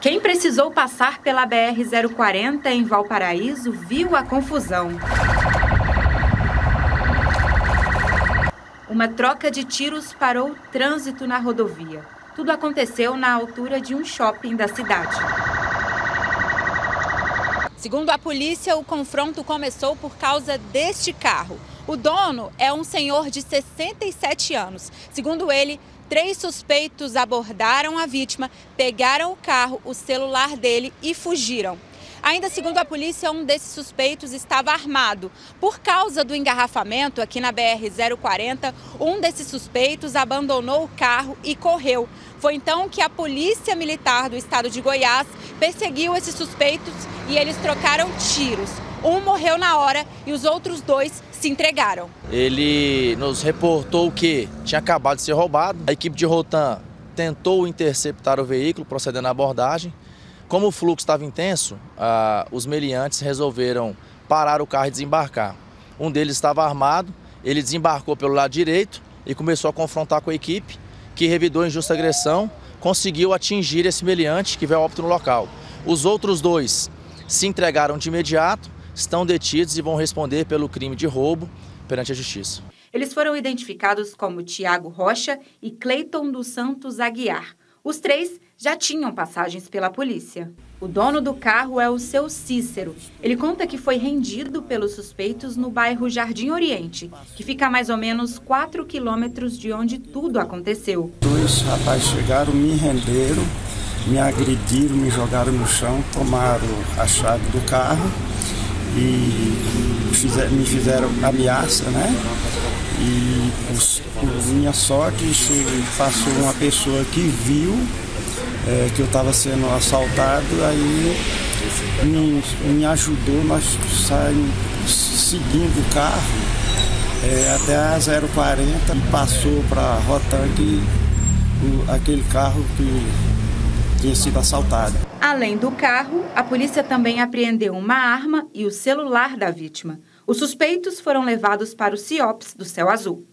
Quem precisou passar pela BR-040 em Valparaíso viu a confusão. Uma troca de tiros parou o trânsito na rodovia. Tudo aconteceu na altura de um shopping da cidade. Segundo a polícia, o confronto começou por causa deste carro. O dono é um senhor de 67 anos. Segundo ele, três suspeitos abordaram a vítima, pegaram o carro, o celular dele e fugiram. Ainda segundo a polícia, um desses suspeitos estava armado. Por causa do engarrafamento aqui na BR-040, um desses suspeitos abandonou o carro e correu. Foi então que a Polícia Militar do Estado de Goiás perseguiu esses suspeitos e eles trocaram tiros. Um morreu na hora e os outros dois se entregaram. Ele nos reportou que tinha acabado de ser roubado. A equipe de Rotan tentou interceptar o veículo, procedendo à abordagem. Como o fluxo estava intenso, ah, os meliantes resolveram parar o carro e desembarcar. Um deles estava armado, ele desembarcou pelo lado direito e começou a confrontar com a equipe, que revidou injusta agressão, conseguiu atingir esse meliante que veio óbito no local. Os outros dois se entregaram de imediato, estão detidos e vão responder pelo crime de roubo perante a justiça. Eles foram identificados como Tiago Rocha e Cleiton dos Santos Aguiar. Os três já tinham passagens pela polícia. O dono do carro é o seu Cícero. Ele conta que foi rendido pelos suspeitos no bairro Jardim Oriente, que fica a mais ou menos 4 quilômetros de onde tudo aconteceu. Dois rapazes chegaram, me renderam, me agrediram, me jogaram no chão, tomaram a chave do carro e me fizeram ameaça, né? E por minha sorte passou uma pessoa que viu é, que eu estava sendo assaltado, aí me, me ajudou, nós saímos seguindo o carro é, até a 040 e passou para a Rotang aquele carro que tinha sido assaltado. Além do carro, a polícia também apreendeu uma arma e o celular da vítima. Os suspeitos foram levados para o CIOPS do Céu Azul.